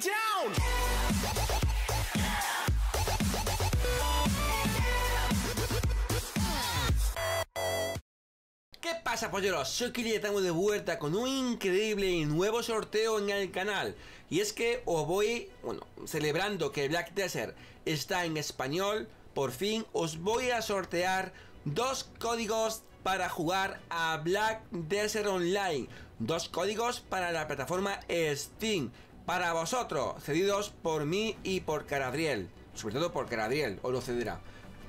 down. ¿Qué pasa polleros? Soy Kili y estamos de vuelta con un increíble y nuevo sorteo en el canal Y es que os voy, bueno, celebrando que Black Desert está en español Por fin os voy a sortear dos códigos para jugar a Black Desert Online Dos códigos para la plataforma Steam Para vosotros, cedidos por mí y por Caradriel Sobre todo por Caradriel, os lo cederá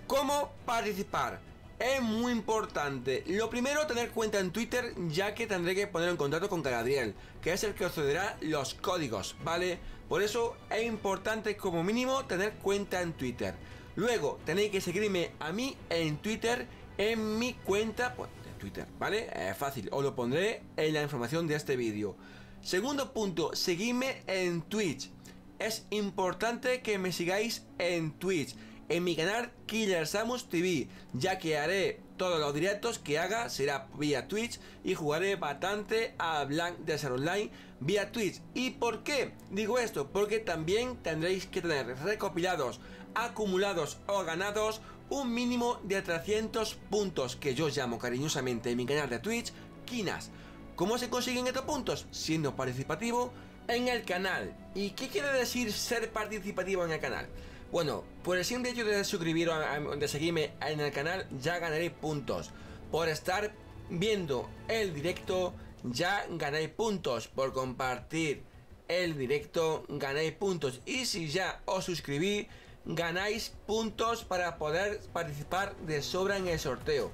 ¿Cómo participar? es muy importante. Lo primero, tener cuenta en Twitter, ya que tendré que poner en contacto con Galadriel, que es el que os cederá los códigos, ¿vale? Por eso es importante, como mínimo, tener cuenta en Twitter. Luego, tenéis que seguirme a mí en Twitter, en mi cuenta pues, de Twitter, ¿vale? Es fácil, os lo pondré en la información de este vídeo. Segundo punto, seguidme en Twitch. Es importante que me sigáis en Twitch en mi canal Killer Samus TV, ya que haré todos los directos que haga será vía Twitch y jugaré bastante a Blank Desert Online vía Twitch. ¿Y por qué digo esto? Porque también tendréis que tener recopilados, acumulados o ganados un mínimo de 300 puntos que yo llamo cariñosamente en mi canal de Twitch Kinas. ¿Cómo se consiguen estos puntos? Siendo participativo en el canal. ¿Y qué quiere decir ser participativo en el canal? Bueno, por el simple hecho de suscribiros, de seguirme en el canal, ya ganaréis puntos. Por estar viendo el directo, ya ganáis puntos. Por compartir el directo, ganáis puntos. Y si ya os suscribís, ganáis puntos para poder participar de sobra en el sorteo.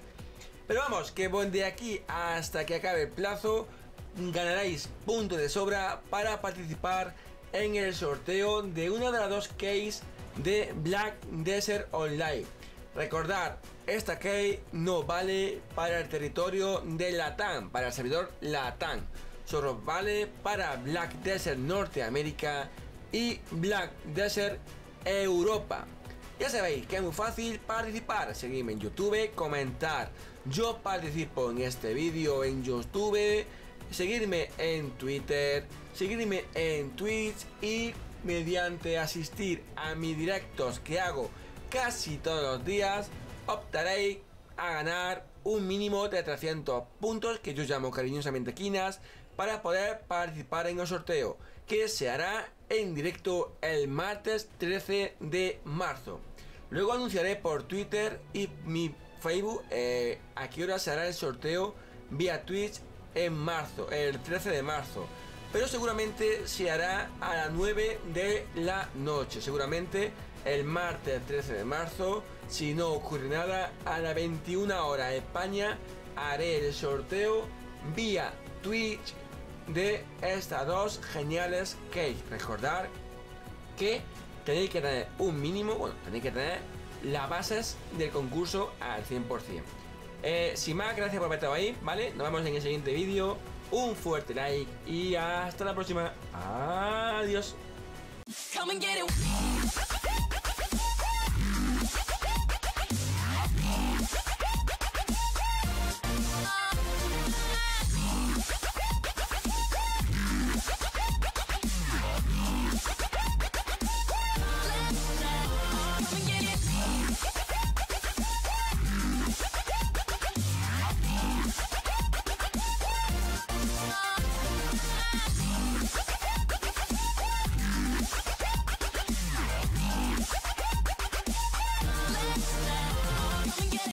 Pero vamos, que de aquí hasta que acabe el plazo, ganaréis puntos de sobra para participar en el sorteo de una de las dos keys de Black Desert Online. Recordar, esta key no vale para el territorio de Latam, para el servidor Latam. Solo vale para Black Desert Norteamérica y Black Desert Europa. Ya sabéis que es muy fácil participar. Seguidme en YouTube, comentar. Yo participo en este vídeo en YouTube. Seguirme en Twitter. Seguirme en Twitch y mediante asistir a mis directos que hago casi todos los días, optaréis a ganar un mínimo de 300 puntos que yo llamo cariñosamente quinas para poder participar en el sorteo que se hará en directo el martes 13 de marzo. Luego anunciaré por Twitter y mi Facebook eh, a qué hora se hará el sorteo vía Twitch en marzo, el 13 de marzo pero seguramente se hará a las 9 de la noche. Seguramente el martes 13 de marzo, si no ocurre nada, a las 21 horas España haré el sorteo vía Twitch de estas dos geniales cakes. Recordar que tenéis que tener un mínimo, bueno, tenéis que tener las bases del concurso al 100%. Eh, sin más, gracias por haber estado ahí, ¿vale? Nos vemos en el siguiente vídeo un fuerte like y hasta la próxima. Adiós.